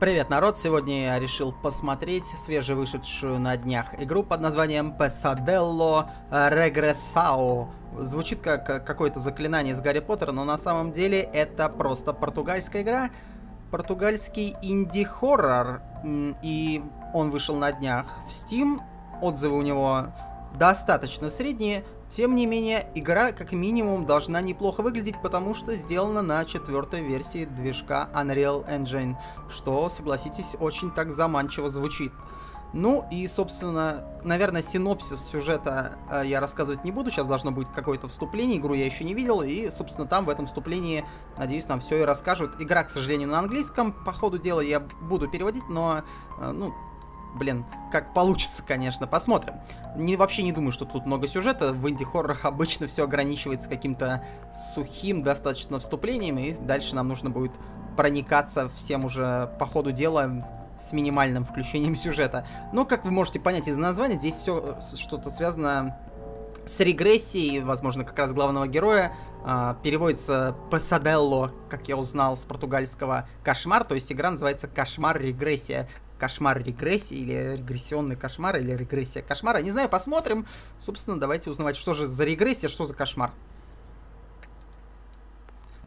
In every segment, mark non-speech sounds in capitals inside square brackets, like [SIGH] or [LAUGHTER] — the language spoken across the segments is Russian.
Привет, народ! Сегодня я решил посмотреть свежевышедшую на днях игру под названием Pesadello Regressao. Звучит как какое-то заклинание из Гарри Поттера, но на самом деле это просто португальская игра. Португальский инди-хоррор. И он вышел на днях в Steam. Отзывы у него достаточно средние, тем не менее, игра как минимум должна неплохо выглядеть, потому что сделана на четвертой версии движка Unreal Engine, что, согласитесь, очень так заманчиво звучит. Ну и, собственно, наверное, синопсис сюжета э, я рассказывать не буду. Сейчас должно быть какое-то вступление. Игру я еще не видел. И, собственно, там в этом вступлении, надеюсь, нам все и расскажут. Игра, к сожалению, на английском. По ходу дела я буду переводить, но, э, ну, Блин, как получится, конечно, посмотрим. Не, вообще не думаю, что тут много сюжета. В инди-хоррорах обычно все ограничивается каким-то сухим достаточно вступлением, и дальше нам нужно будет проникаться всем уже по ходу дела с минимальным включением [LAUGHS] сюжета. Но, как вы можете понять из названия, здесь все что-то связано с регрессией, возможно, как раз главного героя. Э, переводится Пасаделло, как я узнал, с португальского кошмар, то есть игра называется Кошмар Регрессия кошмар регрессии, или регрессионный кошмар, или регрессия кошмара. Не знаю, посмотрим. Собственно, давайте узнавать, что же за регрессия, что за кошмар.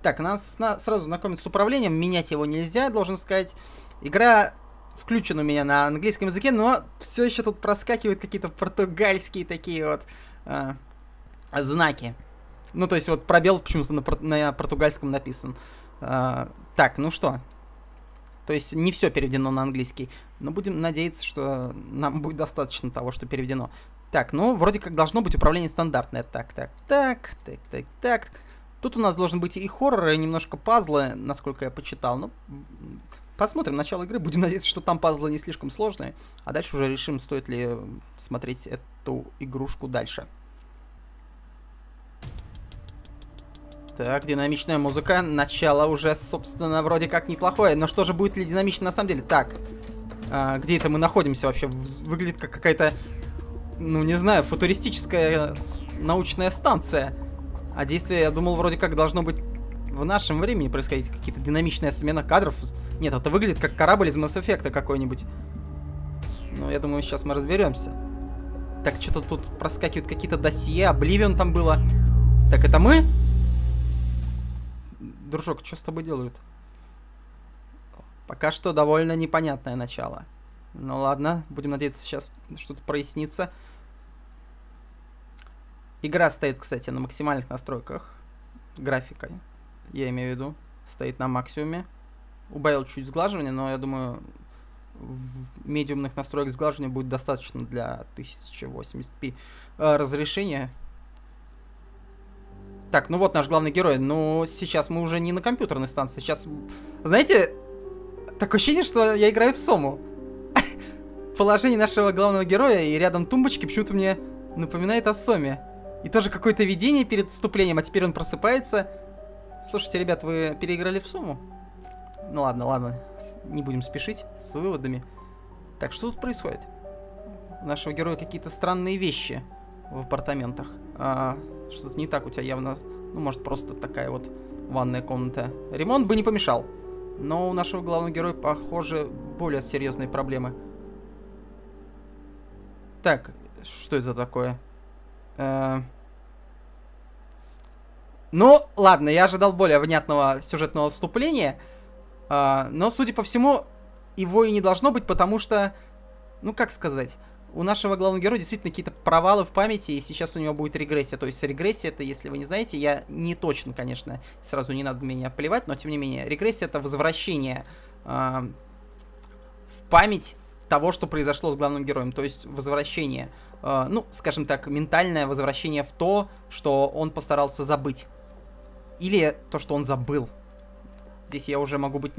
Так, нас на, сразу знакомить с управлением. Менять его нельзя, должен сказать. Игра включена у меня на английском языке, но все еще тут проскакивают какие-то португальские такие вот э, знаки. Ну, то есть вот пробел почему-то на, на португальском написан. Э, так, ну что, то есть не все переведено на английский. Но будем надеяться, что нам будет достаточно того, что переведено. Так, ну, вроде как должно быть управление стандартное. Так, так, так, так, так, так. Тут у нас должен быть и хоррор, и немножко пазлы, насколько я почитал. Ну, посмотрим начало игры. Будем [LAUGHS] надеяться, что там пазлы не слишком сложные. А дальше уже решим, стоит ли смотреть эту игрушку дальше. Так, динамичная музыка. Начало уже, собственно, вроде как неплохое. Но что же будет ли динамично на самом деле? Так, а, где это мы находимся вообще? Выглядит как какая-то, ну, не знаю, футуристическая научная станция. А действие, я думал, вроде как должно быть в нашем времени происходить. Какие-то динамичная смена кадров. Нет, это выглядит как корабль из Mass Effect какой-нибудь. Ну, я думаю, сейчас мы разберемся. Так, что-то тут проскакивают какие-то досье. Обливион там было. Так, это мы? Дружок, что с тобой делают? Пока что довольно непонятное начало. Ну ладно, будем надеяться, сейчас что-то прояснится. Игра стоит, кстати, на максимальных настройках. Графика, я имею в виду, стоит на максимуме. Убавил чуть сглаживание, но я думаю, в медиумных настроек сглаживания будет достаточно для 1080p э, разрешения. Так, ну вот наш главный герой. Но сейчас мы уже не на компьютерной станции. Сейчас, знаете, такое ощущение, что я играю в Сому. [LAUGHS] Положение нашего главного героя и рядом тумбочки почему-то мне напоминает о Соме. И тоже какое-то видение перед вступлением, а теперь он просыпается. Слушайте, ребят, вы переиграли в Сому? Ну ладно, ладно. Не будем спешить с выводами. Так, что тут происходит? У нашего героя какие-то странные вещи в апартаментах. А, что-то не так у тебя явно... Ну, может, просто такая вот ванная комната. Ремонт бы не помешал. Но у нашего главного героя, похоже, более серьезные проблемы. Так, что это такое? Э -э ну, ладно, я ожидал более внятного сюжетного вступления. Э но, судя по всему, его и не должно быть, потому что... Ну, как сказать у нашего главного героя действительно какие-то провалы в памяти, и сейчас у него будет регрессия. То есть регрессия это, если вы не знаете, я не точно, конечно, сразу не надо меня поливать, но тем не менее, регрессия это возвращение э, в память того, что произошло с главным героем. То есть возвращение, э, ну, скажем так, ментальное возвращение в то, что он постарался забыть. Или то, что он забыл. Здесь я уже могу быть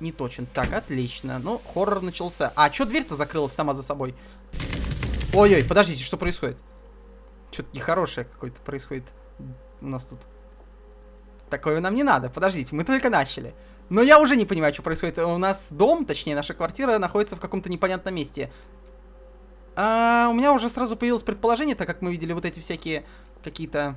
не точен. Так, отлично. Ну, хоррор начался. А, что дверь-то закрылась сама за собой? Ой-ой, подождите, что происходит? Что-то нехорошее какое-то происходит у нас тут. Такое нам не надо. Подождите, мы только начали. Но я уже не понимаю, что происходит. У нас дом, точнее, наша квартира находится в каком-то непонятном месте. А, у меня уже сразу появилось предположение, так как мы видели вот эти всякие какие-то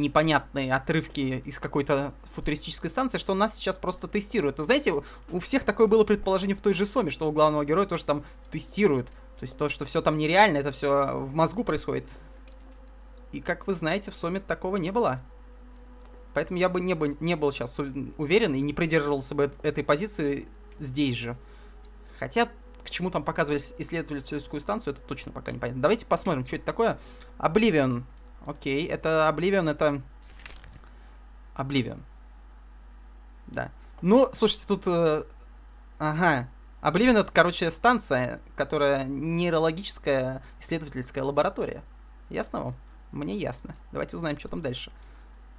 непонятные отрывки из какой-то футуристической станции, что нас сейчас просто тестируют. Вы знаете, у всех такое было предположение в той же Соме, что у главного героя тоже там тестируют. То есть то, что все там нереально, это все в мозгу происходит. И как вы знаете, в Соме такого не было. Поэтому я бы не, бы, не был сейчас уверен и не придерживался бы этой позиции здесь же. Хотя, к чему там показывали исследовательскую станцию, это точно пока не понятно. Давайте посмотрим, что это такое. Oblivion. Окей, это Oblivion, это... Oblivion. Да. Ну, слушайте, тут... Э... Ага. Oblivion это, короче, станция, которая нейрологическая исследовательская лаборатория. Ясно вам? Мне ясно. Давайте узнаем, что там дальше.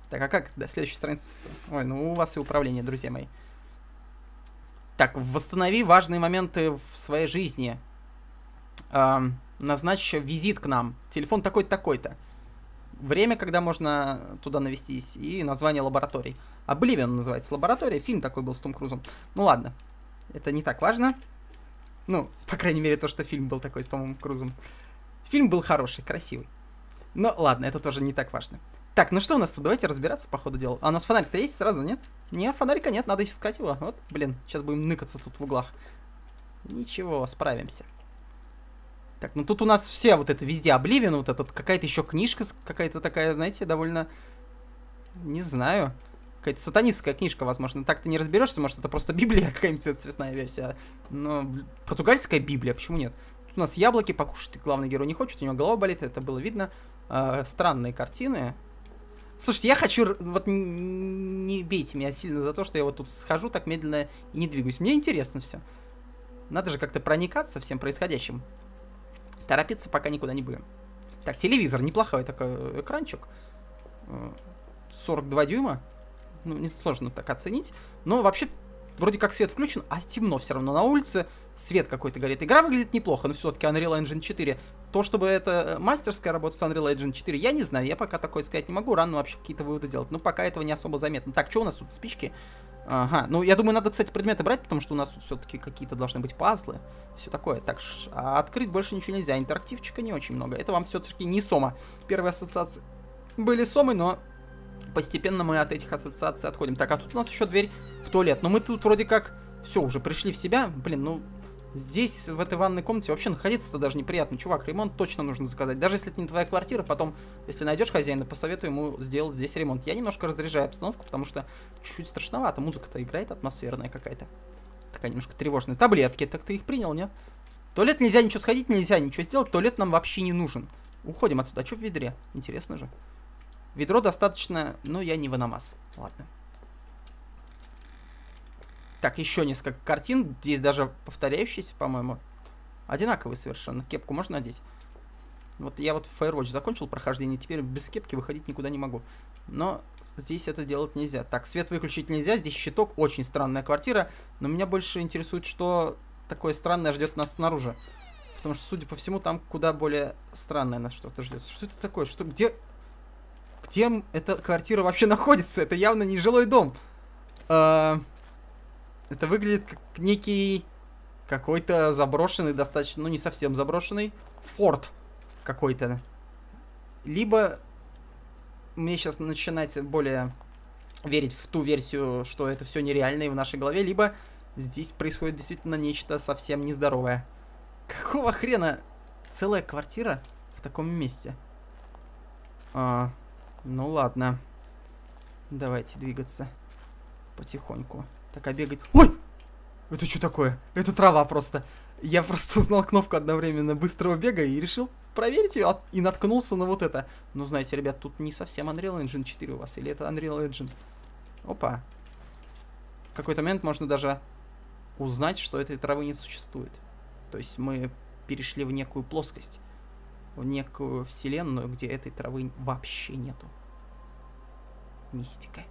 Так, а как? Да, следующая страница. Ой, ну у вас и управление, друзья мои. Так, восстанови важные моменты в своей жизни. Эм, назначь визит к нам. Телефон такой-то, такой-то. Время, когда можно туда навестись. И название лабораторий. Oblivion называется лаборатория. Фильм такой был с Том Крузом. Ну ладно. Это не так важно. Ну, по крайней мере, то, что фильм был такой с Томом Крузом. Фильм был хороший, красивый. Но ладно, это тоже не так важно. Так, ну что у нас тут? Давайте разбираться по ходу дела. А у нас фонарик-то есть сразу, нет? Не, фонарика нет, надо искать его. Вот, блин, сейчас будем ныкаться тут в углах. Ничего, справимся. Так, ну тут у нас все вот это везде Обливион, вот этот, какая-то еще книжка какая-то такая, знаете, довольно... Не знаю. Какая-то сатанистская книжка, возможно. Так ты не разберешься, может, это просто Библия, [LAUGHS] какая-нибудь цветная версия. Но португальская Библия, почему нет? Тут у нас яблоки покушать главный герой не хочет, у него голова болит, это было видно. Э, странные картины. Слушайте, я хочу... Вот не бейте меня сильно за то, что я вот тут схожу так медленно и не двигаюсь. Мне интересно все. Надо же как-то проникаться всем происходящим. Торопиться пока никуда не будем. Так, телевизор. Неплохой такой экранчик. 42 дюйма. Ну, не сложно так оценить. Но вообще вроде как свет включен, а темно все равно на улице, свет какой-то горит. Игра выглядит неплохо, но все-таки Unreal Engine 4. То, чтобы это э, мастерская работа с Unreal Engine 4, я не знаю, я пока такое сказать не могу, рано вообще какие-то выводы делать. Но пока этого не особо заметно. Так, что у нас тут, спички? Ага, ну я думаю, надо, кстати, предметы брать, потому что у нас тут все-таки какие-то должны быть пазлы, все такое. Так, а открыть больше ничего нельзя, интерактивчика не очень много. Это вам все-таки не Сома. Первые ассоциации были Сомы, но постепенно мы от этих ассоциаций отходим. Так, а тут у нас еще дверь в туалет. Но мы тут вроде как все, уже пришли в себя. Блин, ну здесь, в этой ванной комнате вообще находиться-то даже неприятно. Чувак, ремонт точно нужно заказать. Даже если это не твоя квартира, потом, если найдешь хозяина, посоветую ему сделать здесь ремонт. Я немножко разряжаю обстановку, потому что чуть-чуть страшновато. Музыка-то играет атмосферная какая-то. Такая немножко тревожная. Таблетки, так ты их принял, нет? туалет нельзя ничего сходить, нельзя ничего сделать. Туалет нам вообще не нужен. Уходим отсюда. А что в ведре? Интересно же. Ведро достаточно, но я не ваномас. Ладно. Так, еще несколько картин. Здесь даже повторяющиеся, по-моему. Одинаковые совершенно. Кепку можно надеть? Вот я вот Firewatch закончил прохождение, теперь без кепки выходить никуда не могу. Но здесь это делать нельзя. Так, свет выключить нельзя, здесь щиток, очень странная квартира. Но меня больше интересует, что такое странное ждет нас снаружи. Потому что, судя по всему, там куда более странное нас что-то ждет. Что это такое? Что, где, где эта квартира вообще находится? Это явно не жилой дом. А, это выглядит как некий какой-то заброшенный, достаточно, ну не совсем заброшенный, форт какой-то. Либо мне сейчас начинать более верить в ту версию, что это все нереально и в нашей голове, либо здесь происходит действительно нечто совсем нездоровое. Какого хрена целая квартира в таком месте? А, ну ладно. Давайте двигаться потихоньку. Так, а бегать... Ой! Это что такое? Это трава просто. Я просто [LAUGHS] узнал кнопку одновременно быстрого бега и решил проверить ее и наткнулся на вот это. Ну, знаете, ребят, тут не совсем Unreal Engine 4 у вас. Или это Unreal Engine? Опа. В какой-то момент можно даже узнать, что этой травы не существует. То есть мы перешли в некую плоскость. В некую вселенную, где этой травы вообще нету. Мистика.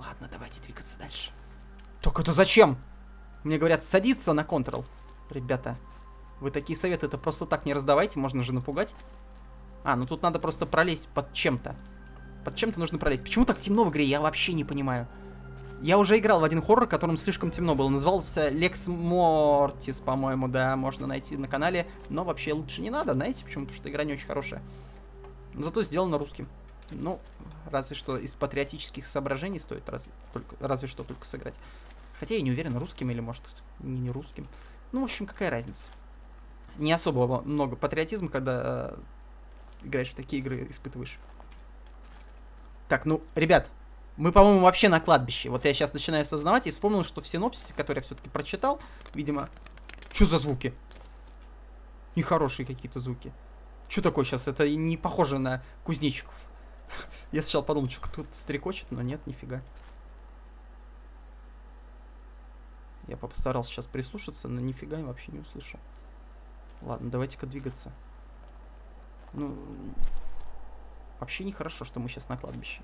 Ладно, давайте двигаться дальше. Так это зачем? Мне говорят, садиться на Ctrl. Ребята, вы такие советы это просто так не раздавайте, можно же напугать. А, ну тут надо просто пролезть под чем-то. Под чем-то нужно пролезть. Почему так темно в игре, я вообще не понимаю. Я уже играл в один хоррор, которым слишком темно было. Назывался Лекс Мортис, по-моему, да, можно найти на канале. Но вообще лучше не надо, знаете почему? Потому что игра не очень хорошая. Но зато сделана русским. Ну, разве что из патриотических соображений стоит разве, только, разве что только сыграть. Хотя я не уверен, русским или, может, не, русским. Ну, в общем, какая разница. Не особо много патриотизма, когда э, играешь в такие игры, испытываешь. Так, ну, ребят, мы, по-моему, вообще на кладбище. Вот я сейчас начинаю осознавать и вспомнил, что в синопсисе, который я все-таки прочитал, видимо... Что за звуки? Нехорошие какие-то звуки. Что такое сейчас? Это не похоже на кузнечиков. [LAUGHS] Я сначала подумал, что кто-то стрекочет, но нет, нифига. Я постарался сейчас прислушаться, но нифига я вообще не услышал. Ладно, давайте-ка двигаться. Ну, вообще нехорошо, что мы сейчас на кладбище.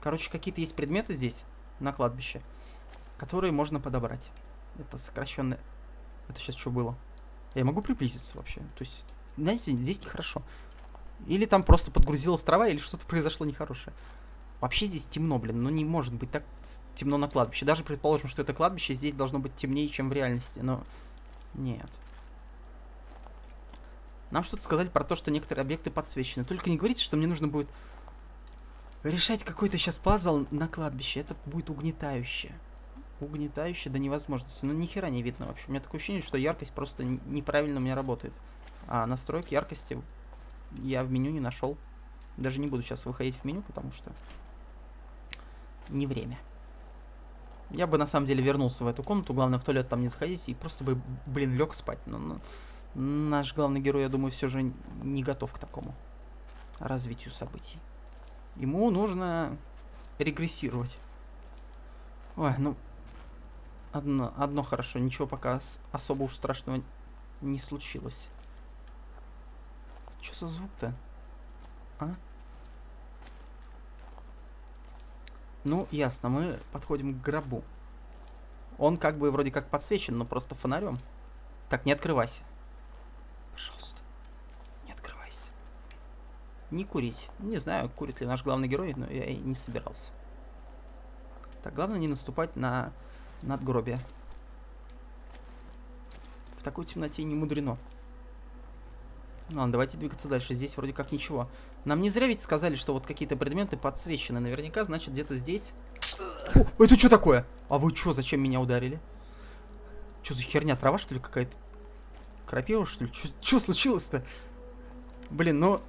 Короче, какие-то есть предметы здесь, на кладбище, которые можно подобрать. Это сокращенное... Это сейчас что было? Я могу приблизиться вообще? То есть, знаете, здесь нехорошо. Или там просто подгрузилась трава, или что-то произошло нехорошее. Вообще здесь темно, блин. Ну не может быть так темно на кладбище. Даже предположим, что это кладбище, здесь должно быть темнее, чем в реальности. Но нет. Нам что-то сказали про то, что некоторые объекты подсвечены. Только не говорите, что мне нужно будет решать какой-то сейчас пазл на кладбище. Это будет угнетающе. Угнетающе до невозможности. Ну, ни хера не видно вообще. У меня такое ощущение, что яркость просто неправильно у меня работает. А настройки яркости я в меню не нашел. Даже не буду сейчас выходить в меню, потому что не время. Я бы на самом деле вернулся в эту комнату, главное в туалет там не заходить и просто бы, блин, лег спать. Но, но наш главный герой, я думаю, все же не готов к такому развитию событий. Ему нужно регрессировать. Ой, ну... Одно, одно хорошо, ничего пока особо уж страшного не случилось. Что за звук-то? А? Ну, ясно, мы подходим к гробу. Он как бы вроде как подсвечен, но просто фонарем. Так, не открывайся. Не курить. Не знаю, курит ли наш главный герой, но я и не собирался. Так, главное не наступать на надгробие. В такой темноте не мудрено. Ну ладно, давайте двигаться дальше. Здесь вроде как ничего. Нам не зря ведь сказали, что вот какие-то предметы подсвечены. Наверняка, значит, где-то здесь... О, это что такое? А вы что, зачем меня ударили? Что за херня, трава, что ли, какая-то? Крапива, что ли? Что случилось-то? Блин, ну,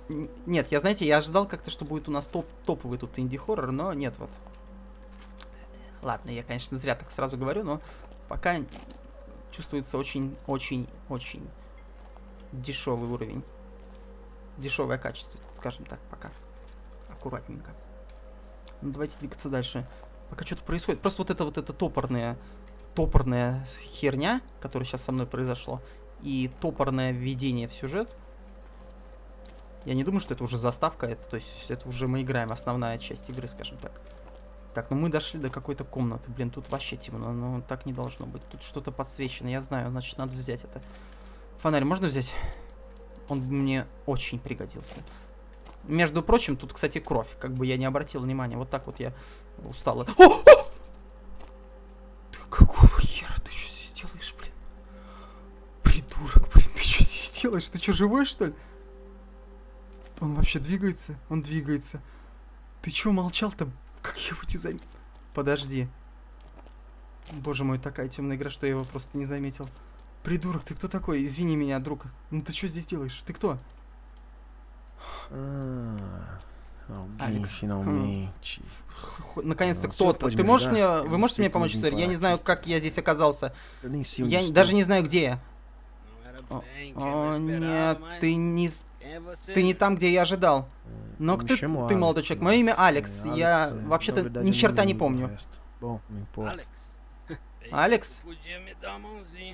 нет, я, знаете, я ожидал как-то, что будет у нас топ топовый тут инди-хоррор, но нет, вот. Ладно, я, конечно, зря так сразу говорю, но пока чувствуется очень-очень-очень дешевый уровень. Дешевое качество, скажем так, пока. Аккуратненько. Ну, давайте двигаться дальше. Пока что-то происходит. Просто вот это вот это топорная, топорная херня, которая сейчас со мной произошло, и топорное введение в сюжет — я не думаю, что это уже заставка, это, то есть это уже мы играем, основная часть игры, скажем так. Так, ну мы дошли до какой-то комнаты. Блин, тут вообще темно, но так не должно быть. Тут что-то подсвечено, я знаю, значит надо взять это. Фонарь можно взять? Он мне очень пригодился. Между прочим, тут, кстати, кровь. Как бы я не обратил внимания. Вот так вот я устал. О! О! Ты какого хера ты что здесь делаешь, блин? Придурок, блин, ты что здесь делаешь? Ты что, живой, что ли? Он вообще двигается? Он двигается. Ты чё молчал-то? Как я его не заметил? Подожди. Боже мой, такая темная игра, что я его просто не заметил. Придурок, ты кто такой? Извини меня, друг. Ну ты что здесь делаешь? Ты кто? А, Алекс. Хм. Наконец-то кто-то. Ты можешь мне, вы можете мне помочь, сэр? Я не знаю, как я здесь оказался. Я даже не знаю, где я. О, о нет, ты не ты не там, где я ожидал. Но кто ты, молодой человек? Мое имя Алекс. Я вообще-то ни черта не помню. Алекс?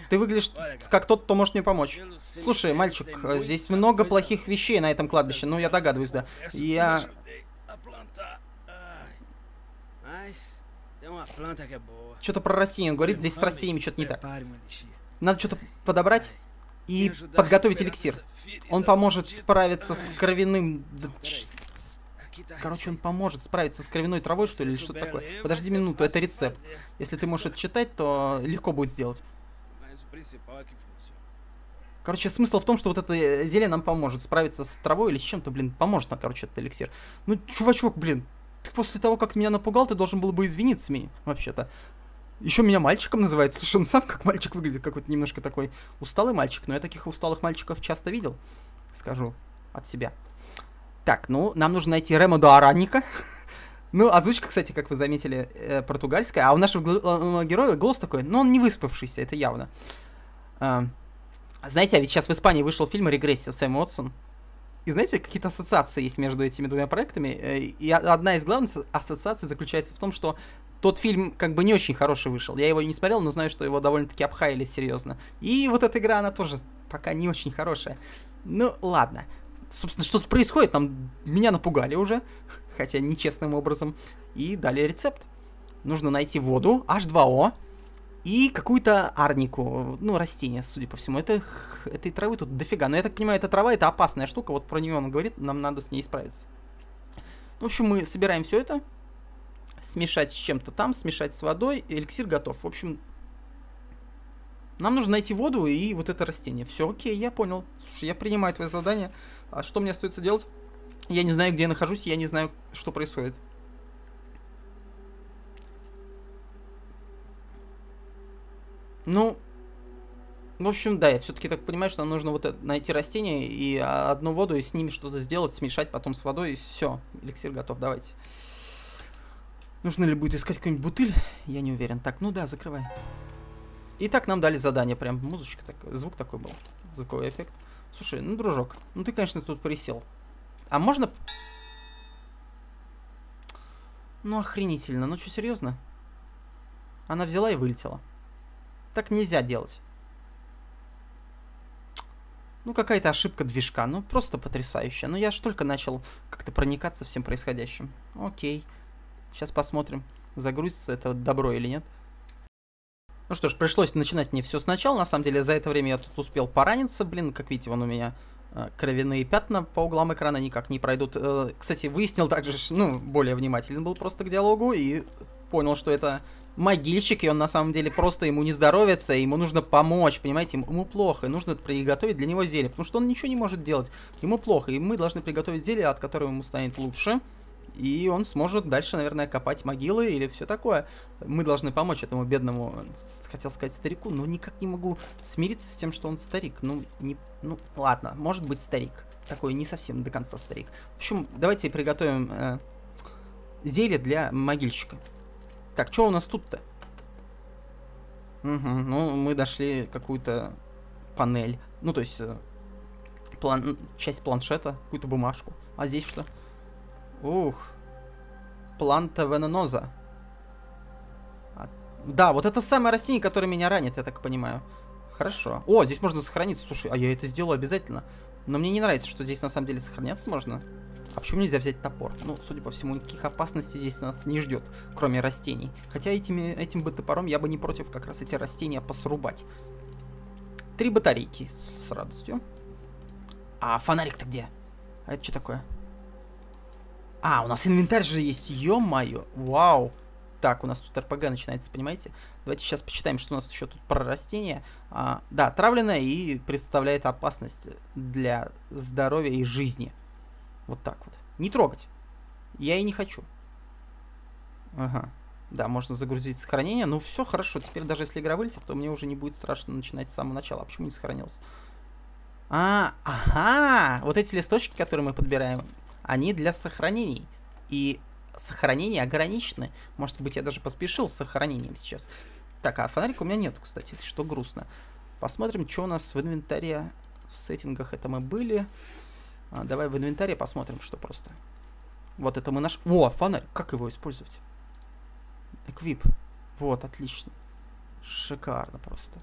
Ты выглядишь как тот, кто может мне помочь. Слушай, мальчик, здесь много плохих вещей на этом кладбище. Ну, я догадываюсь, да. Я... Что-то про растения он говорит, здесь с растениями что-то не так. Надо что-то подобрать и подготовить эликсир. Он поможет справиться с кровяным... Короче, он поможет справиться с кровяной травой, что ли, или что-то такое. Подожди минуту, это рецепт. Если ты можешь это читать, то легко будет сделать. Короче, смысл в том, что вот это зелье нам поможет справиться с травой или с чем-то, блин, поможет нам, короче, этот эликсир. Ну, чувачок, блин, ты после того, как меня напугал, ты должен был бы извиниться мне, вообще-то. Еще меня мальчиком называет. Слушай, он сам как мальчик выглядит, какой-то немножко такой усталый мальчик. Но я таких усталых мальчиков часто видел. Скажу от себя. Так, ну, нам нужно найти Ремо до Аранника. [LAUGHS] ну, озвучка, кстати, как вы заметили, э, португальская. А у нашего э, героя голос такой, но он не выспавшийся, это явно. Э, знаете, а ведь сейчас в Испании вышел фильм «Регрессия» Сэм Уотсон. И знаете, какие-то ассоциации есть между этими двумя проектами. Э, и одна из главных ассоциаций заключается в том, что тот фильм как бы не очень хороший вышел. Я его не смотрел, но знаю, что его довольно-таки обхаяли серьезно. И вот эта игра, она тоже пока не очень хорошая. Ну, ладно. Собственно, что-то происходит, там меня напугали уже, [LAUGHS] хотя нечестным образом. И дали рецепт. Нужно найти воду, H2O, и какую-то арнику, ну, растение, судя по всему. Это, этой травы тут дофига. Но я так понимаю, эта трава это опасная штука, вот про нее он говорит, нам надо с ней справиться. В общем, мы собираем все это, смешать с чем-то там, смешать с водой, эликсир готов. В общем, нам нужно найти воду и вот это растение. Все, окей, я понял. Слушай, я принимаю твое задание. А что мне остается делать? Я не знаю, где я нахожусь, я не знаю, что происходит. Ну, в общем, да, я все-таки так понимаю, что нам нужно вот это, найти растение и одну воду, и с ними что-то сделать, смешать потом с водой, и все, эликсир готов, давайте. Нужно ли будет искать какую-нибудь бутыль? Я не уверен. Так, ну да, закрывай. Итак, нам дали задание, прям музычка такой, звук такой был, звуковой эффект. Слушай, ну, дружок, ну ты, конечно, тут присел. А можно... Ну, охренительно, ну что, серьезно? Она взяла и вылетела. Так нельзя делать. Ну, какая-то ошибка движка. Ну, просто потрясающая. Ну, я ж только начал как-то проникаться всем происходящим. Окей. Сейчас посмотрим, загрузится это добро или нет. Ну что ж, пришлось начинать мне все сначала. На самом деле, за это время я тут успел пораниться. Блин, как видите, вон у меня э, кровяные пятна по углам экрана никак не пройдут. Э, кстати, выяснил также, ну, более внимателен был просто к диалогу и понял, что это могильщик, и он на самом деле просто ему не здоровится, ему нужно помочь, понимаете, ему плохо, и нужно приготовить для него зелье, потому что он ничего не может делать, ему плохо, и мы должны приготовить зелье, от которого ему станет лучше и он сможет дальше, наверное, копать могилы или все такое. Мы должны помочь этому бедному, хотел сказать, старику, но никак не могу смириться с тем, что он старик. Ну, не, ну ладно, может быть старик. Такой не совсем до конца старик. В общем, давайте приготовим э, зелье для могильщика. Так, что у нас тут-то? Угу, ну, мы дошли какую-то панель. Ну, то есть, э, план, часть планшета, какую-то бумажку. А здесь что? Ух. Планта вененоза. А, да, вот это самое растение, которое меня ранит, я так понимаю. Хорошо. О, здесь можно сохраниться. Слушай, а я это сделаю обязательно. Но мне не нравится, что здесь на самом деле сохраняться можно. А почему нельзя взять топор? Ну, судя по всему, никаких опасностей здесь нас не ждет, кроме растений. Хотя этими, этим бы топором я бы не против как раз эти растения посрубать. Три батарейки с радостью. А фонарик-то где? А это что такое? А, у нас инвентарь же есть, ё-моё, вау. Так, у нас тут РПГ начинается, понимаете? Давайте сейчас почитаем, что у нас еще тут про растения. А, да, травленное и представляет опасность для здоровья и жизни. Вот так вот. Не трогать. Я и не хочу. Ага. Да, можно загрузить сохранение. Ну все, хорошо. Теперь даже если игра вылетит, то мне уже не будет страшно начинать с самого начала. А почему не сохранился? А, ага. Вот эти листочки, которые мы подбираем, они для сохранений. И сохранения ограничены. Может быть, я даже поспешил с сохранением сейчас. Так, а фонарика у меня нету, кстати, что грустно. Посмотрим, что у нас в инвентаре. В сеттингах это мы были. А, давай в инвентаре посмотрим, что просто. Вот это мы наш... О, фонарь. Как его использовать? Эквип. Вот, отлично. Шикарно просто.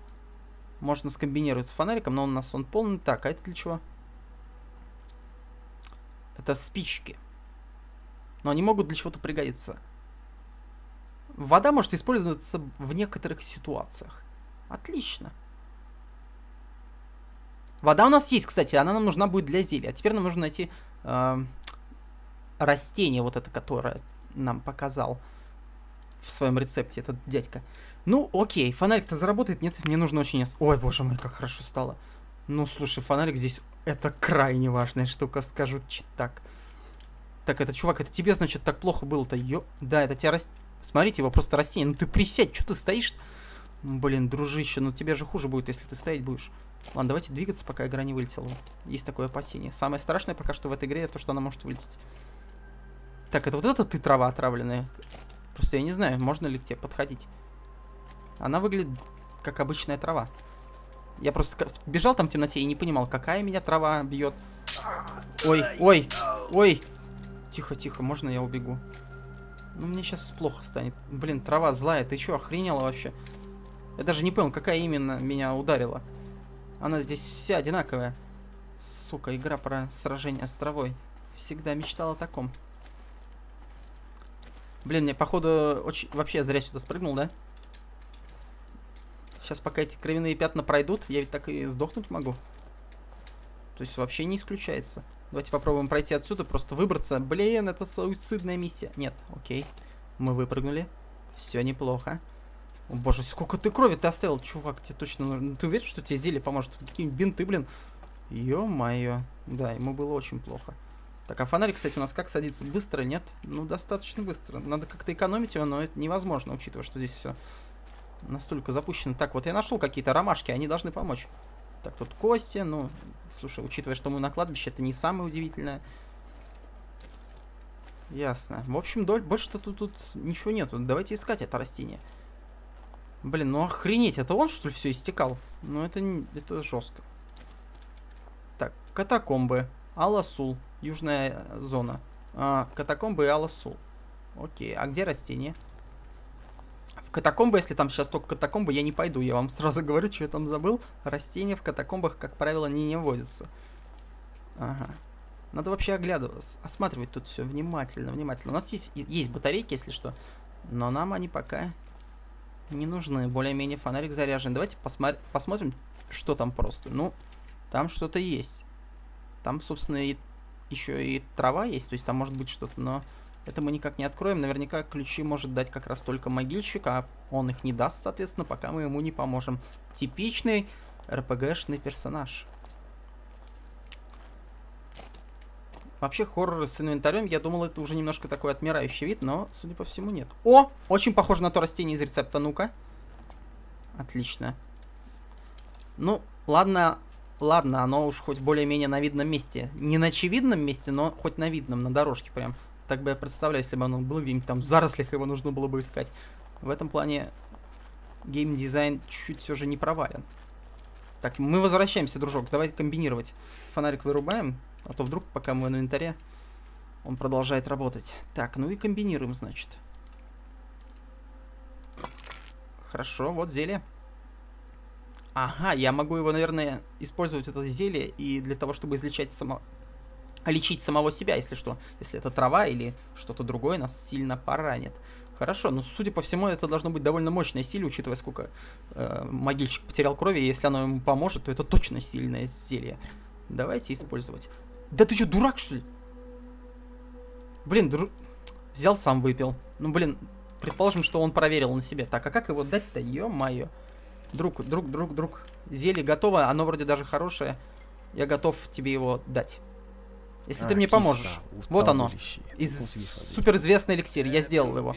Можно скомбинировать с фонариком, но у нас он полный. Так, а это для чего? Это спички. Но они могут для чего-то пригодиться. Вода может использоваться в некоторых ситуациях. Отлично. Вода у нас есть, кстати, она нам нужна будет для зелья. А теперь нам нужно найти э, растение, вот это, которое нам показал в своем рецепте этот дядька. Ну, окей, фонарик-то заработает, нет, мне нужно очень... Ой, боже мой, как хорошо стало. Ну, слушай, фонарик здесь... Это крайне важная штука, скажу так. Так, это, чувак, это тебе, значит, так плохо было-то, ё... Да, это тебя раст... Смотрите, его просто растение. Ну ты присядь, что ты стоишь? Блин, дружище, ну тебе же хуже будет, если ты стоять будешь. Ладно, давайте двигаться, пока игра не вылетела. Есть такое опасение. Самое страшное пока что в этой игре, то, что она может вылететь. Так, это вот это ты трава отравленная. Просто я не знаю, можно ли к тебе подходить. Она выглядит как обычная трава. Я просто бежал там в темноте и не понимал, какая меня трава бьет. Ой, ой, ой. Тихо, тихо, можно я убегу? Ну, мне сейчас плохо станет. Блин, трава злая, ты что, охренела вообще? Я даже не понял, какая именно меня ударила. Она здесь вся одинаковая. Сука, игра про сражение с травой. Всегда мечтал о таком. Блин, мне походу очень... вообще зря сюда спрыгнул, да? Сейчас пока эти кровяные пятна пройдут, я ведь так и сдохнуть могу. То есть вообще не исключается. Давайте попробуем пройти отсюда, просто выбраться. Блин, это суицидная миссия. Нет, окей. Мы выпрыгнули. Все неплохо. О боже, сколько ты крови ты оставил, чувак, тебе точно нужно. Ты уверен, что тебе зелье поможет? Какие бинты, блин. Ё-моё. Да, ему было очень плохо. Так, а фонарик, кстати, у нас как садится? Быстро, нет? Ну, достаточно быстро. Надо как-то экономить его, но это невозможно, учитывая, что здесь все настолько запущено. Так, вот я нашел какие-то ромашки, они должны помочь. Так, тут кости, ну, слушай, учитывая, что мы на кладбище, это не самое удивительное. Ясно. В общем, больше-то тут, тут ничего нету. Давайте искать это растение. Блин, ну охренеть, это он что ли все истекал? Ну это, это жестко. Так, катакомбы. Аласул. Южная зона. А, катакомбы и Аласул. Окей, а где растения? В катакомбы, если там сейчас только катакомбы, я не пойду. Я вам сразу [LAUGHS] говорю, что я там забыл. Растения в катакомбах, как правило, не, не водятся. Ага. Надо вообще оглядываться, осматривать тут все внимательно, внимательно. У нас есть, есть батарейки, если что. Но нам они пока не нужны. Более-менее фонарик заряжен. Давайте посмотри, посмотрим, что там просто. Ну, там что-то есть. Там, собственно, и, еще и трава есть. То есть там может быть что-то, но это мы никак не откроем. Наверняка ключи может дать как раз только могильщик, а он их не даст, соответственно, пока мы ему не поможем. Типичный РПГшный персонаж. Вообще хорроры с инвентарем, я думал, это уже немножко такой отмирающий вид, но, судя по всему, нет. О! Очень похоже на то растение из рецепта, ну-ка. Отлично. Ну, ладно, ладно, оно уж хоть более-менее на видном месте. Не на очевидном месте, но хоть на видном, на дорожке прям. Так бы я представляю, если бы оно было где-нибудь там в зарослях, его нужно было бы искать. В этом плане геймдизайн чуть-чуть все же не провален. Так, мы возвращаемся, дружок. Давай комбинировать. Фонарик вырубаем. А то вдруг, пока мы в инвентаре, он продолжает работать. Так, ну и комбинируем, значит. Хорошо, вот зелье. Ага, я могу его, наверное, использовать это зелье и для того, чтобы излечать само... лечить самого себя, если что. Если это трава или что-то другое нас сильно поранит. Хорошо, ну, судя по всему, это должно быть довольно мощное силе, учитывая, сколько э, могильщик потерял крови. И если оно ему поможет, то это точно сильное зелье. Давайте использовать. Да ты что, дурак, что ли? Блин, дру... взял, сам выпил. Ну, блин, предположим, что он проверил на себе. Так, а как его дать-то? Ё-моё. Друг, друг, друг, друг. Зелье готово, оно вроде даже хорошее. Я готов тебе его дать. Если а, ты мне поможешь. Вот оно. Из суперизвестный эликсир. Я сделал его.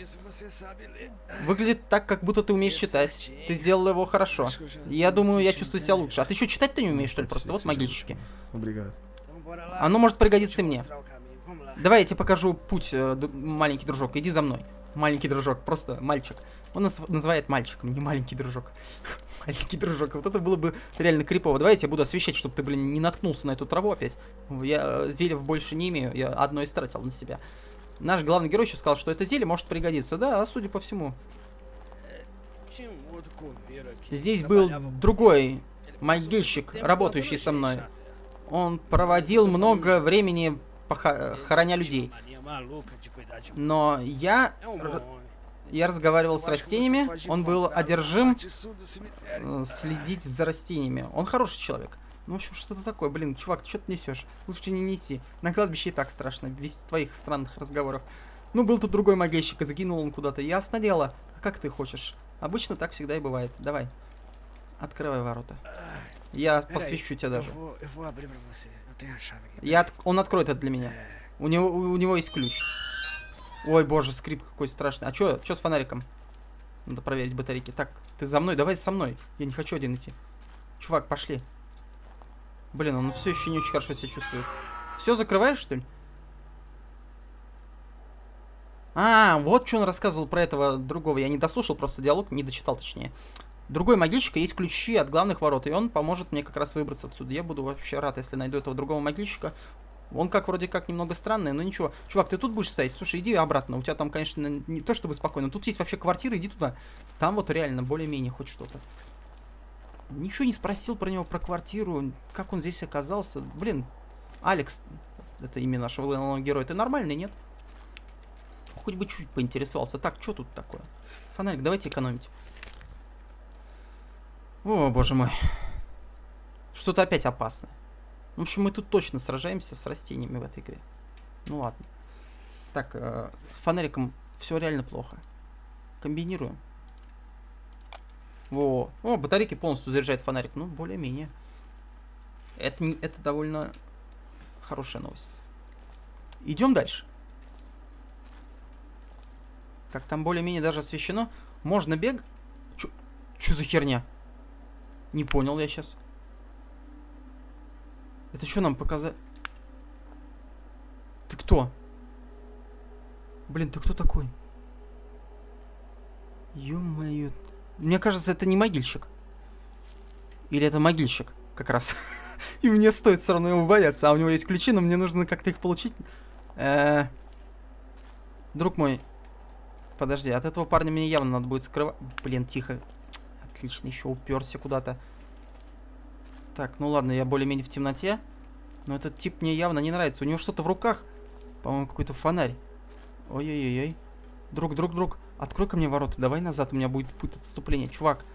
Выглядит так, как будто ты умеешь читать. Ты сделал его хорошо. Я думаю, я чувствую себя лучше. А ты еще читать-то не умеешь, что ли? Просто вот могильщики. Оно может пригодиться мне. Давай я тебе покажу путь, э, маленький дружок. Иди за мной. Маленький дружок, просто мальчик. Он нас называет мальчиком, не маленький дружок. [LAUGHS] маленький дружок. Вот это было бы реально крипово. Давай я буду освещать, чтобы ты, блин, не наткнулся на эту траву опять. Я зельев больше не имею, я одно истратил на себя. Наш главный герой еще сказал, что это зелье может пригодиться. Да, судя по всему. Здесь был другой могильщик, работающий со мной. Он проводил много времени хороня людей. Но я... Я разговаривал с растениями, он был одержим э, следить за растениями. Он хороший человек. Ну, в общем, что-то такое. Блин, чувак, что ты несешь? Лучше не неси. На кладбище и так страшно, без твоих странных разговоров. Ну, был тут другой могильщик, и закинул он куда-то. Ясно дело. А как ты хочешь? Обычно так всегда и бывает. Давай. Открывай ворота. Я посвящу тебя даже. Я от- Он откроет это для меня. У него, у него есть ключ. Ой, боже, скрип какой страшный. А чё, чё с фонариком? Надо проверить батарейки. Так, ты за мной, давай со мной. Я не хочу один идти. Чувак, пошли. Блин, он все еще не очень хорошо себя чувствует. Все закрываешь, что ли? А, вот что он рассказывал про этого другого. Я не дослушал просто диалог, не дочитал точнее. Другой могильщика есть ключи от главных ворот, и он поможет мне как раз выбраться отсюда. Я буду вообще рад, если найду этого другого могильщика. Он как вроде как немного странный, но ничего. Чувак, ты тут будешь стоять? Слушай, иди обратно. У тебя там, конечно, не то чтобы спокойно. Тут есть вообще квартира, иди туда. Там вот реально более-менее хоть что-то. Ничего не спросил про него, про квартиру, как он здесь оказался. Блин, Алекс, это имя нашего главного героя, ты нормальный, нет? Хоть бы чуть поинтересовался. Так, что тут такое? Фонарик, давайте экономить. О, боже мой. Что-то опять опасное. В общем, мы тут точно сражаемся с растениями в этой игре. Ну ладно. Так, э, с фонариком все реально плохо. Комбинируем. Во. О, батарейки полностью заряжает фонарик. Ну, более-менее. Это, не, это довольно хорошая новость. Идем дальше. Так, там более-менее даже освещено. Можно бег. Чё за херня? Не понял я сейчас. Это что нам показать? Ты кто? Блин, ты кто такой? Ё-моё. Мне кажется, это не могильщик. Или это могильщик, как раз. [LAUGHS] И мне стоит все равно его бояться. А у него есть ключи, но мне нужно как-то их получить. Э, Друг мой, подожди, от этого парня мне явно надо будет скрывать. Блин, тихо. Отлично, еще уперся куда-то. Так, ну ладно, я более-менее в темноте. Но этот тип мне явно не нравится. У него что-то в руках. По-моему, какой-то фонарь. Ой-ой-ой. Друг, друг, друг. Открой-ка мне ворота. Давай назад, у меня будет путь отступления. Чувак.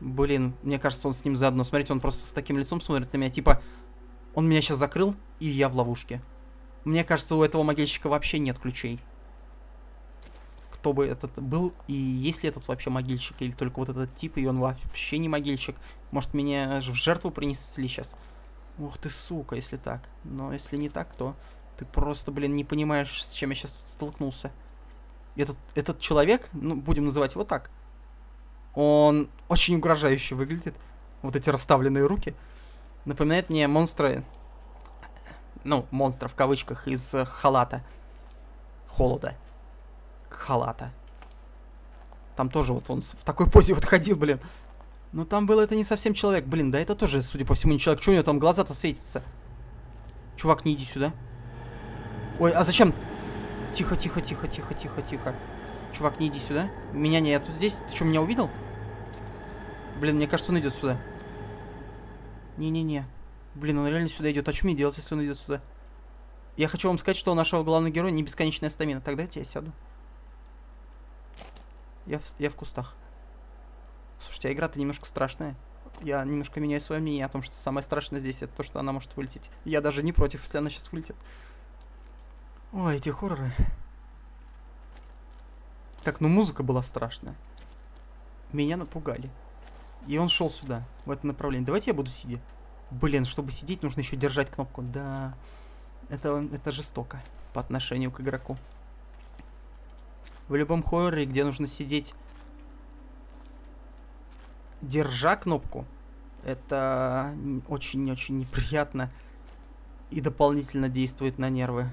Блин, мне кажется, он с ним заодно. Смотрите, он просто с таким лицом смотрит на меня. Типа, он меня сейчас закрыл, и я в ловушке. Мне кажется, у этого могильщика вообще нет ключей. Кто бы этот был, и есть ли этот вообще могильщик, или только вот этот тип, и он вообще не могильщик. Может, меня в жертву принесли сейчас? Ух ты, сука, если так. Но если не так, то ты просто, блин, не понимаешь, с чем я сейчас тут столкнулся. Этот, этот человек, ну, будем называть его так, он очень угрожающе выглядит. Вот эти расставленные руки. Напоминает мне монстры, ну, монстров в кавычках из э, халата. Холода. Халата. Там тоже вот он в такой позе [LAUGHS] вот ходил, блин. Но там был это не совсем человек. Блин, да это тоже, судя по всему, не человек. Чего у него там глаза-то светятся? Чувак, не иди сюда. Ой, а зачем? Тихо, тихо, тихо, тихо, тихо, тихо. Чувак, не иди сюда. Меня нету здесь. Ты что, меня увидел? Блин, мне кажется, он идет сюда. Не-не-не. Блин, он реально сюда идет. А что мне делать, если он идет сюда? Я хочу вам сказать, что у нашего главного героя не бесконечная стамина. Тогда я сяду. Я в, я в кустах. Слушайте, а игра-то немножко страшная. Я немножко меняю свое мнение о том, что самое страшное здесь это то, что она может вылететь. Я даже не против, если она сейчас вылетит. Ой, эти хорроры. Так, ну музыка была страшная. Меня напугали. И он шел сюда, в это направление. Давайте я буду сидеть. Блин, чтобы сидеть, нужно еще держать кнопку. Да, это, это жестоко по отношению к игроку. В любом хорроре, где нужно сидеть, держа кнопку, это очень-очень неприятно и дополнительно действует на нервы.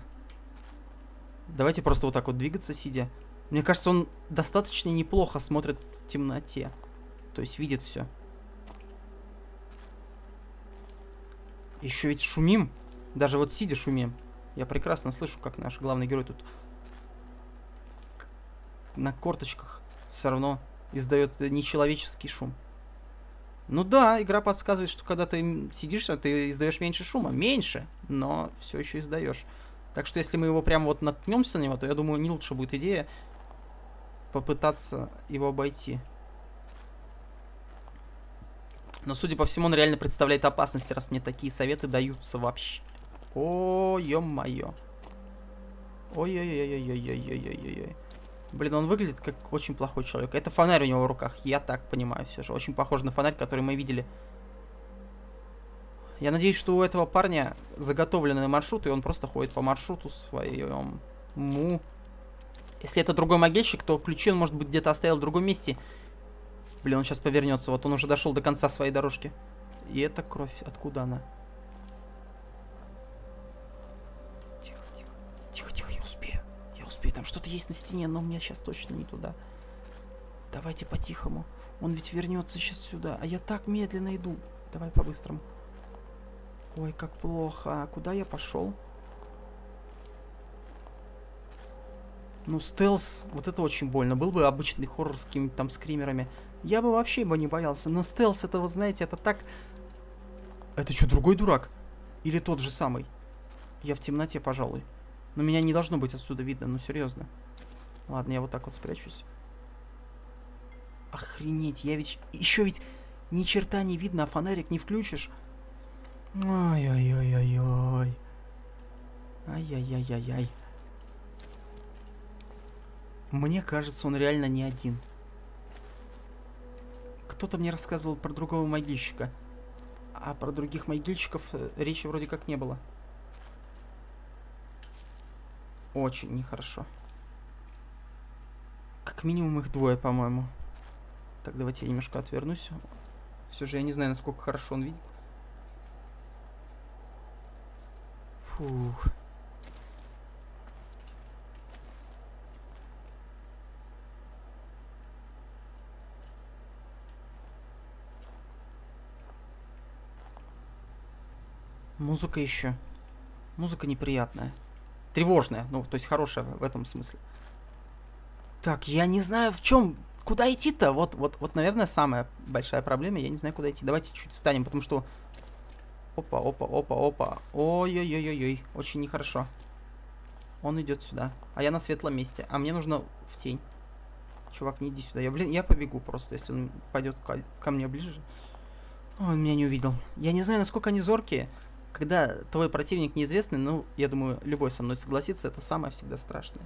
Давайте просто вот так вот двигаться, сидя. Мне кажется, он достаточно неплохо смотрит в темноте. То есть видит все. Еще ведь шумим. Даже вот сидя шумим. Я прекрасно слышу, как наш главный герой тут на корточках все равно издает нечеловеческий шум. Ну да, игра подсказывает, что когда ты сидишь, а ты издаешь меньше шума. Меньше, но все еще издаешь. Так что если мы его прям вот наткнемся на него, то я думаю, не лучше будет идея попытаться его обойти. Но, судя по всему, он реально представляет опасность, раз мне такие советы даются вообще. О, ё-моё. Ой-ой-ой-ой-ой-ой-ой-ой-ой. Блин, он выглядит как очень плохой человек. Это фонарь у него в руках, я так понимаю все же. Очень похож на фонарь, который мы видели. Я надеюсь, что у этого парня заготовленный маршрут, и он просто ходит по маршруту своему. Если это другой могильщик, то ключи он, может быть, где-то оставил в другом месте. Блин, он сейчас повернется. Вот он уже дошел до конца своей дорожки. И это кровь. Откуда она? Успею. Там что-то есть на стене, но у меня сейчас точно не туда. Давайте по-тихому. Он ведь вернется сейчас сюда. А я так медленно иду. Давай по-быстрому. Ой, как плохо. А куда я пошел? Ну, стелс, вот это очень больно. Был бы обычный хоррор с какими-то там скримерами. Я бы вообще его не боялся. Но стелс, это вот, знаете, это так... Это что, другой дурак? Или тот же самый? Я в темноте, пожалуй. Но меня не должно быть отсюда видно, ну серьезно. Ладно, я вот так вот спрячусь. Охренеть, я ведь... Еще ведь ни черта не видно, а фонарик не включишь. Ай-яй-яй-яй-яй. Ай-яй-яй-яй-яй. Мне кажется, он реально не один. Кто-то мне рассказывал про другого могильщика. А про других могильщиков э, речи вроде как не было. Очень нехорошо. Как минимум их двое, по-моему. Так, давайте я немножко отвернусь. Все же я не знаю, насколько хорошо он видит. Фух. Музыка еще. Музыка неприятная. Тревожная, ну, то есть хорошая в этом смысле. Так, я не знаю, в чем... Куда идти-то? Вот, вот, вот, наверное, самая большая проблема. Я не знаю, куда идти. Давайте чуть встанем, потому что... Опа, опа, опа, опа. Ой-ой-ой-ой-ой. Очень нехорошо. Он идет сюда. А я на светлом месте. А мне нужно в тень. Чувак, не иди сюда. Я, блин, я побегу просто, если он пойдет ко, ко мне ближе. Он меня не увидел. Я не знаю, насколько они зоркие. Когда твой противник неизвестный, ну, я думаю, любой со мной согласится, это самое всегда страшное.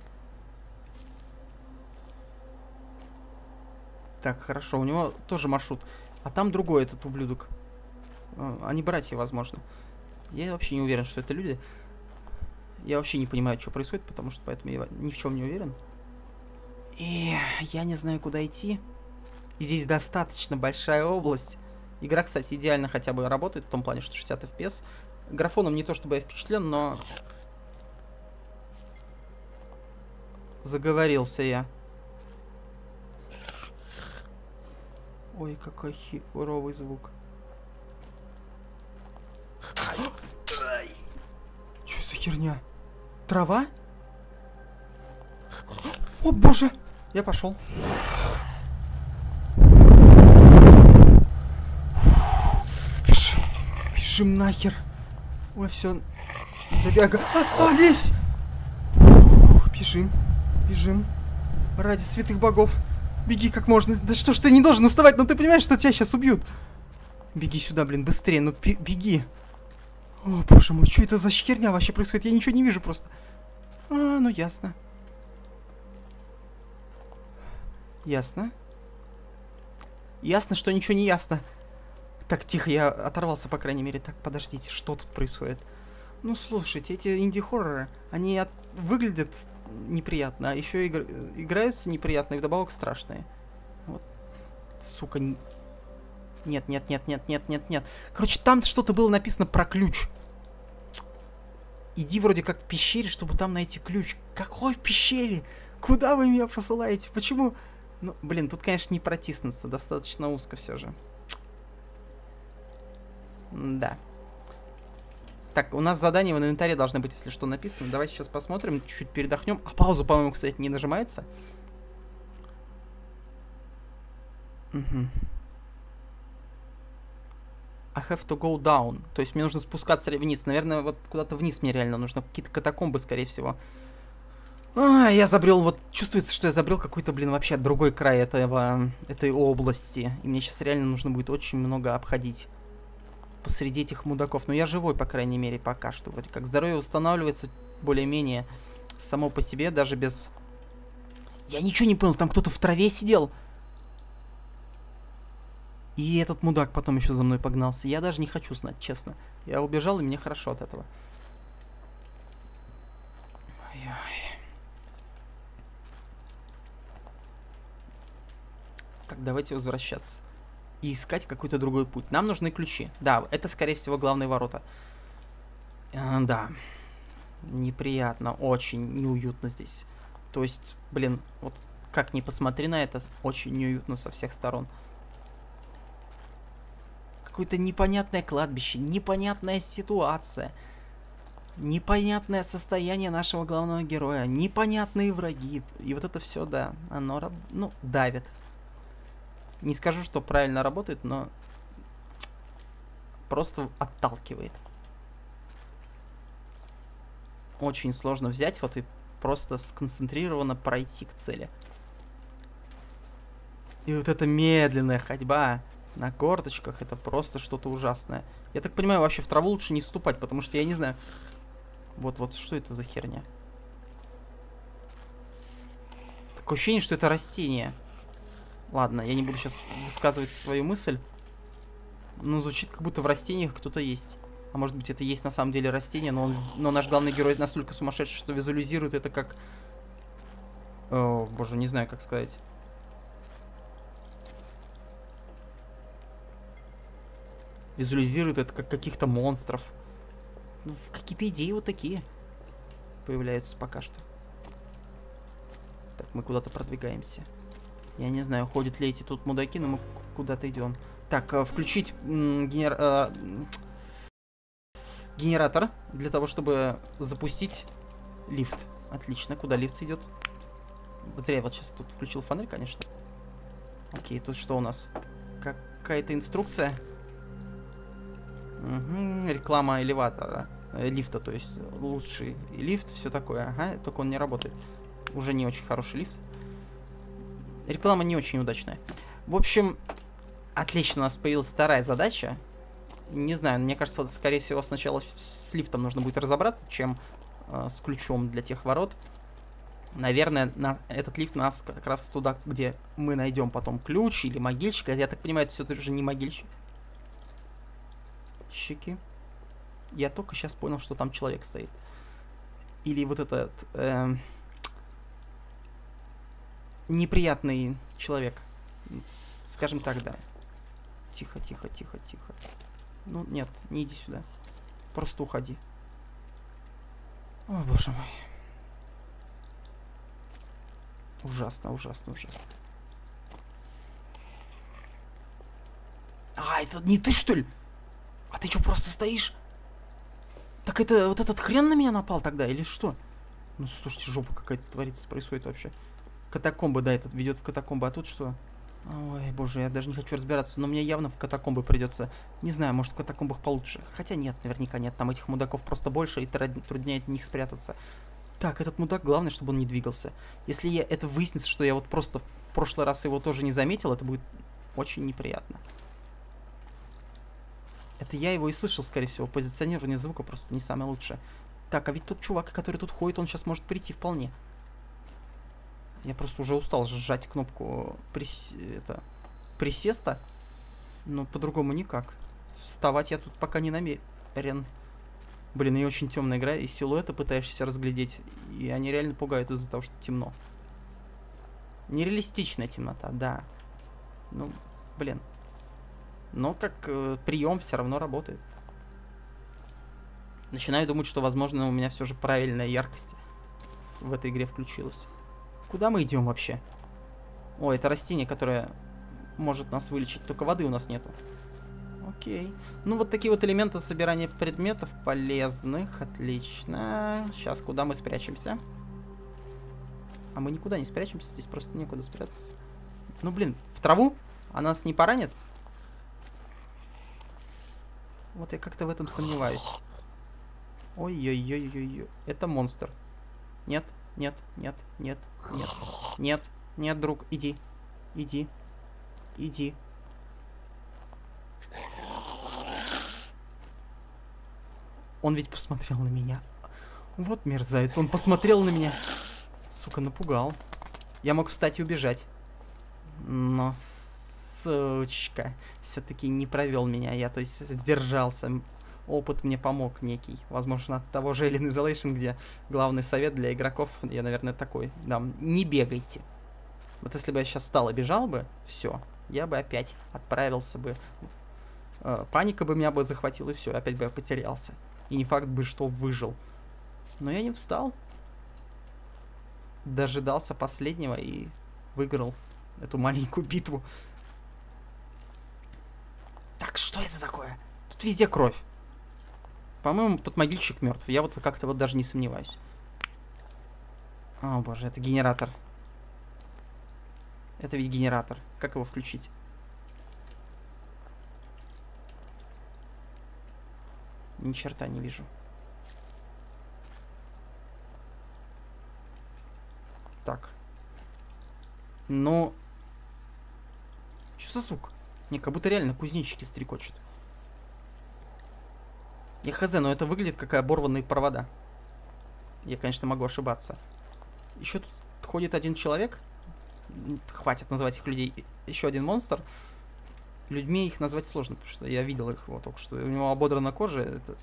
Так, хорошо, у него тоже маршрут. А там другой этот ублюдок. А, они братья, возможно. Я вообще не уверен, что это люди. Я вообще не понимаю, что происходит, потому что поэтому я ни в чем не уверен. И я не знаю, куда идти. И здесь достаточно большая область. Игра, кстати, идеально хотя бы работает в том плане, что 60 FPS. Графоном не то чтобы я впечатлен, но... Заговорился я. Ой, какой херовый звук. Что за херня? Трава? О, боже! Я пошел. Бежим нахер. Ой, все. Добега. А, а, лезь! Бежим. Бежим. Ради святых богов. Беги как можно. Да что ж ты не должен уставать, но ну ты понимаешь, что тебя сейчас убьют. Беги сюда, блин, быстрее, ну беги. О, боже мой, что это за херня вообще происходит? Я ничего не вижу просто. А, ну ясно. Ясно. Ясно, что ничего не ясно. Так, тихо, я оторвался, по крайней мере. Так, подождите, что тут происходит? Ну, слушайте, эти инди-хорроры, они от... выглядят неприятно, а еще игр... играются неприятно и вдобавок страшные. Вот. Сука. Нет, нет, нет, нет, нет, нет, нет. Короче, там что-то было написано про ключ. Иди вроде как в пещере, чтобы там найти ключ. Какой пещере? Куда вы меня посылаете? Почему? Ну, блин, тут, конечно, не протиснуться. Достаточно узко все же. Да. Так, у нас задания в инвентаре должны быть, если что, написано. Давайте сейчас посмотрим, чуть-чуть передохнем. А пауза, по-моему, кстати, не нажимается. Угу. I have to go down. То есть мне нужно спускаться вниз. Наверное, вот куда-то вниз мне реально нужно. Какие-то катакомбы, скорее всего. А, я забрел, вот чувствуется, что я забрел какой-то, блин, вообще другой край этого, этой области. И мне сейчас реально нужно будет очень много обходить посреди этих мудаков. Но я живой, по крайней мере, пока что. Вроде как здоровье восстанавливается более-менее само по себе, даже без Я ничего не понял, там кто-то в траве сидел. И этот мудак потом еще за мной погнался. Я даже не хочу знать, честно. Я убежал, и мне хорошо от этого. Ой-ой. Так, давайте возвращаться. И искать какой-то другой путь. Нам нужны ключи. Да, это, скорее всего, главные ворота. Э, да. Неприятно, очень неуютно здесь. То есть, блин, вот как ни посмотри на это, очень неуютно со всех сторон. Какое-то непонятное кладбище, непонятная ситуация. Непонятное состояние нашего главного героя, непонятные враги. И вот это все, да, оно, ну, давит. Не скажу, что правильно работает, но просто отталкивает. Очень сложно взять вот и просто сконцентрированно пройти к цели. И вот эта медленная ходьба на корточках, это просто что-то ужасное. Я так понимаю, вообще в траву лучше не вступать, потому что я не знаю... Вот-вот, что это за херня? Такое ощущение, что это растение. Ладно, я не буду сейчас высказывать свою мысль. Но звучит, как будто в растениях кто-то есть. А может быть, это есть на самом деле растение, но, он, но наш главный герой настолько сумасшедший, что визуализирует это как... О, боже, не знаю, как сказать. Визуализирует это как каких-то монстров. Ну, какие-то идеи вот такие появляются пока что. Так, мы куда-то продвигаемся. Я не знаю, ходят ли эти тут мудаки, но мы куда-то идем. Так, э, включить генер... Э, генератор для того, чтобы запустить лифт. Отлично. Куда лифт идет? Зря я вот сейчас тут включил фонарь, конечно. Окей, тут что у нас? Какая-то инструкция. Угу, реклама элеватора. Э, лифта, то есть лучший лифт, все такое. Ага, только он не работает. Уже не очень хороший лифт. Реклама не очень удачная. В общем, отлично, у нас появилась вторая задача. Не знаю, мне кажется, скорее всего, сначала с лифтом нужно будет разобраться, чем э, с ключом для тех ворот. Наверное, на этот лифт нас как раз туда, где мы найдем потом ключ или могильщик. Я так понимаю, это все-таки не могильщик. Щеки. Я только сейчас понял, что там человек стоит. Или вот этот... Э, неприятный человек. Скажем так, да. Тихо, тихо, тихо, тихо. Ну, нет, не иди сюда. Просто уходи. О, боже мой. Ужасно, ужасно, ужасно. А, это не ты, что ли? А ты что, просто стоишь? Так это вот этот хрен на меня напал тогда, или что? Ну, слушайте, жопа какая-то творится, происходит вообще. Катакомбы, да, этот ведет в катакомбы, а тут что? Ой, боже, я даже не хочу разбираться, но мне явно в катакомбы придется. Не знаю, может в катакомбах получше. Хотя нет, наверняка нет, там этих мудаков просто больше и труднее от них спрятаться. Так, этот мудак, главное, чтобы он не двигался. Если я, это выяснится, что я вот просто в прошлый раз его тоже не заметил, это будет очень неприятно. Это я его и слышал, скорее всего. Позиционирование звука просто не самое лучшее. Так, а ведь тот чувак, который тут ходит, он сейчас может прийти вполне. Я просто уже устал сжать кнопку прис... это... присеста. Но по-другому никак. Вставать я тут пока не намерен. Блин, и очень темная игра, и силуэты пытаешься разглядеть. И они реально пугают из-за того, что темно. Нереалистичная темнота, да. Ну, блин. Но как э, прием все равно работает. Начинаю думать, что, возможно, у меня все же правильная яркость в этой игре включилась. Куда мы идем вообще? О, это растение, которое может нас вылечить. Только воды у нас нету. Окей. Ну, вот такие вот элементы собирания предметов полезных. Отлично. Сейчас, куда мы спрячемся? А мы никуда не спрячемся. Здесь просто некуда спрятаться. Ну, блин, в траву? А нас не поранит? Вот я как-то в этом сомневаюсь. Ой-ой-ой-ой-ой. Это монстр. Нет? Нет, нет, нет, нет, нет, нет, друг, иди, иди, иди. Он ведь посмотрел на меня. Вот мерзавец, он посмотрел на меня. Сука, напугал. Я мог встать и убежать. Но, сучка, все-таки не провел меня. Я, то есть, сдержался. Опыт мне помог некий. Возможно, от того же Alien Isolation, где главный совет для игроков, я, наверное, такой. Да, не бегайте. Вот если бы я сейчас встал и бежал бы, все, я бы опять отправился бы. Э, паника бы меня бы захватила, и все, опять бы я потерялся. И не факт бы, что выжил. Но я не встал. Дожидался последнего и выиграл эту маленькую битву. Так, что это такое? Тут везде кровь. По-моему, тот могильщик мертв. Я вот как-то вот даже не сомневаюсь. О боже, это генератор. Это ведь генератор. Как его включить? Ни черта не вижу. Так. Ну... Что за звук? Не, как будто реально кузнечики стрекочут. Я хз, но это выглядит как оборванные провода. Я, конечно, могу ошибаться. Еще тут ходит один человек. Хватит называть их людей. Еще один монстр. Людьми их назвать сложно, потому что я видел их вот только что. У него ободрана кожа. Это...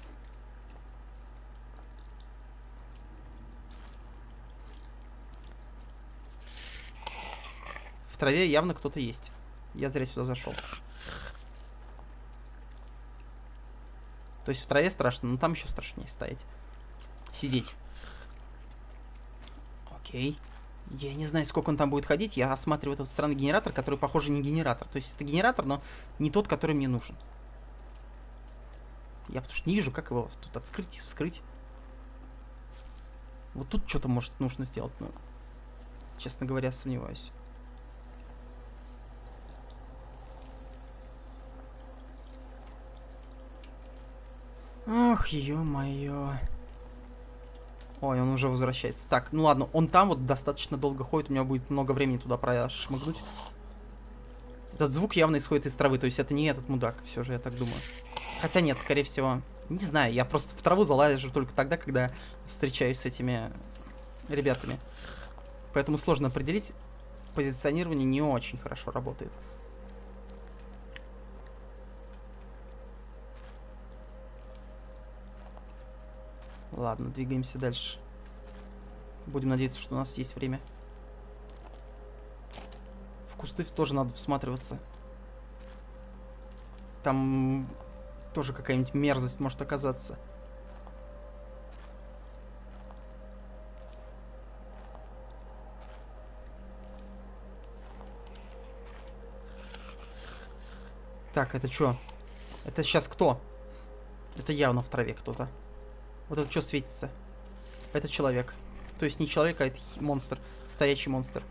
В траве явно кто-то есть. Я зря сюда зашел. То есть в траве страшно, но там еще страшнее стоять. Сидеть. Окей. Я не знаю, сколько он там будет ходить. Я осматриваю этот странный генератор, который, похоже, не генератор. То есть это генератор, но не тот, который мне нужен. Я потому что не вижу, как его тут открыть и вскрыть. Вот тут что-то, может, нужно сделать, но, честно говоря, сомневаюсь. Ох, ё-моё. Ой, он уже возвращается. Так, ну ладно, он там вот достаточно долго ходит, у меня будет много времени туда прошмыгнуть. Этот звук явно исходит из травы, то есть это не этот мудак, все же, я так думаю. Хотя нет, скорее всего, не знаю, я просто в траву залазжу только тогда, когда встречаюсь с этими ребятами. Поэтому сложно определить, позиционирование не очень хорошо работает. Ладно, двигаемся дальше. Будем надеяться, что у нас есть время. В кусты тоже надо всматриваться. Там тоже какая-нибудь мерзость может оказаться. Так, это что? Это сейчас кто? Это явно в траве кто-то. Вот это что светится? Это человек. То есть не человек, а это монстр. Стоящий монстр.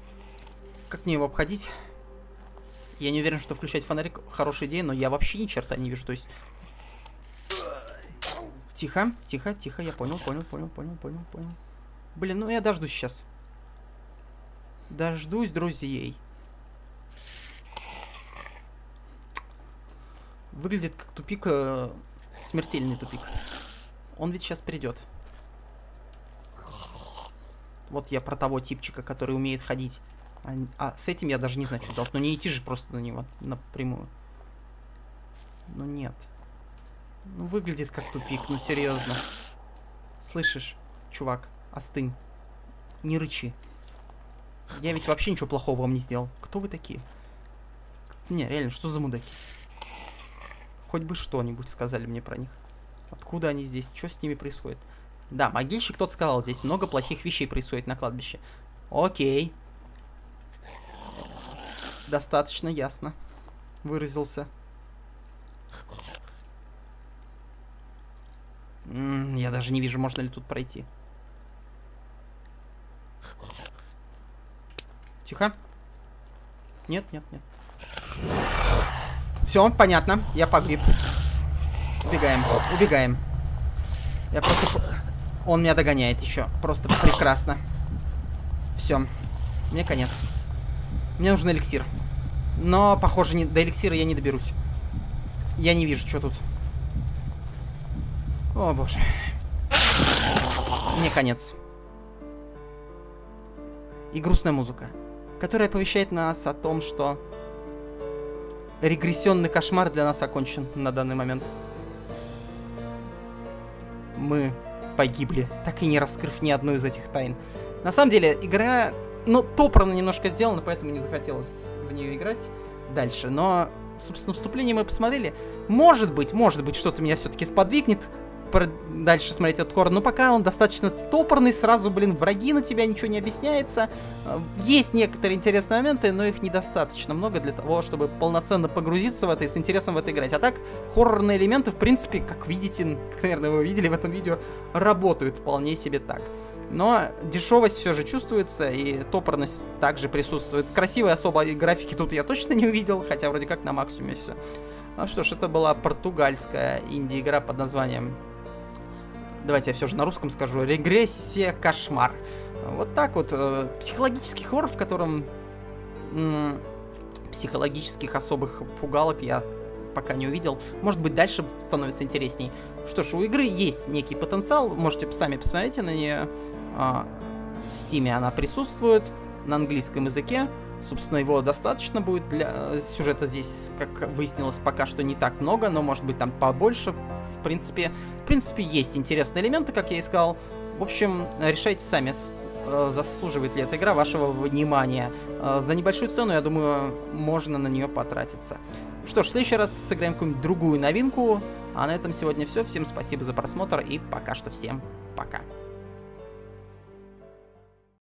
Как мне его обходить? Я не уверен, что включать фонарик хорошая идея, но я вообще ни черта не вижу. То есть... Тихо, тихо, тихо. Я понял, понял, понял, понял, понял, понял. Блин, ну я дождусь сейчас. Дождусь друзей. Выглядит как тупик, э, смертельный тупик. Он ведь сейчас придет. Вот я про того типчика, который умеет ходить. А, а с этим я даже не знаю, что делать. Но не идти же просто на него напрямую. Ну нет. Ну выглядит как тупик, ну серьезно. Слышишь, чувак, остынь. Не рычи. Я ведь вообще ничего плохого вам не сделал. Кто вы такие? Не, реально, что за мудаки? Хоть бы что-нибудь сказали мне про них. Откуда они здесь? Что с ними происходит? Да, могильщик тот сказал, здесь много плохих вещей происходит на кладбище. Окей. Достаточно ясно выразился. М -м, я даже не вижу, можно ли тут пройти. Тихо. Нет, нет, нет. Все, понятно. Я погиб. Убегаем, убегаем. Я просто... Он меня догоняет еще. Просто прекрасно. Все. Мне конец. Мне нужен эликсир. Но, похоже, не... до эликсира я не доберусь. Я не вижу, что тут. О, боже. Мне конец. И грустная музыка. которая оповещает нас о том, что регрессионный кошмар для нас окончен на данный момент. Мы погибли, так и не раскрыв ни одну из этих тайн. На самом деле, игра, ну, топорно немножко сделана, поэтому не захотелось в нее играть дальше. Но, собственно, вступление мы посмотрели. Может быть, может быть, что-то меня все-таки сподвигнет дальше смотреть этот хоррор, но пока он достаточно стопорный, сразу, блин, враги на тебя, ничего не объясняется. Э, есть некоторые интересные моменты, но их недостаточно много для того, чтобы полноценно погрузиться в это и с интересом в это играть. А так, хоррорные элементы, в принципе, как видите, как, наверное, вы видели в этом видео, работают вполне себе так. Но дешевость все же чувствуется, и топорность также присутствует. Красивой особой графики тут я точно не увидел, хотя вроде как на максимуме все. Ну что ж, это была португальская инди-игра под названием давайте я все же на русском скажу, регрессия, кошмар. Вот так вот. Э, психологический хоррор, в котором м- психологических особых пугалок я пока не увидел. Может быть, дальше становится интересней. Что ж, у игры есть некий потенциал. Можете сами посмотреть на нее. А, в стиме она присутствует на английском языке. Собственно, его достаточно будет для э, сюжета здесь, как выяснилось, пока что не так много, но может быть там побольше. В принципе, в принципе, есть интересные элементы, как я и сказал. В общем, решайте сами, э, заслуживает ли эта игра вашего внимания. Э, за небольшую цену, я думаю, можно на нее потратиться. Что ж, в следующий раз сыграем какую-нибудь другую новинку. А на этом сегодня все. Всем спасибо за просмотр и пока что всем пока.